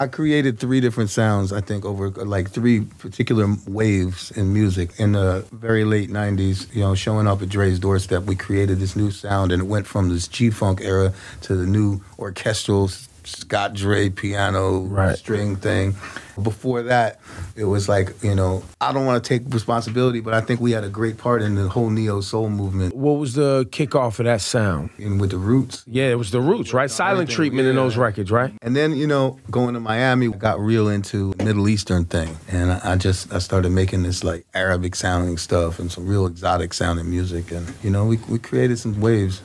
I created three different sounds, I think, over like three particular waves in music. In the very late 90s, you know, showing up at Dre's doorstep, we created this new sound and it went from this G Funk era to the new orchestral Scott Dre piano Right. string thing. Before that, it was like, you know, I don't want to take responsibility, but I think we had a great part in the whole neo soul movement What was the kickoff of that sound? and with the roots. Yeah, it was the roots, right? Silent everything, treatment in those records, right? And then, you know, going to Miami, I got real into Middle Eastern thing. And I, I just, I started making this like Arabic sounding stuff and some real exotic sounding music. And, you know, we, we created some waves.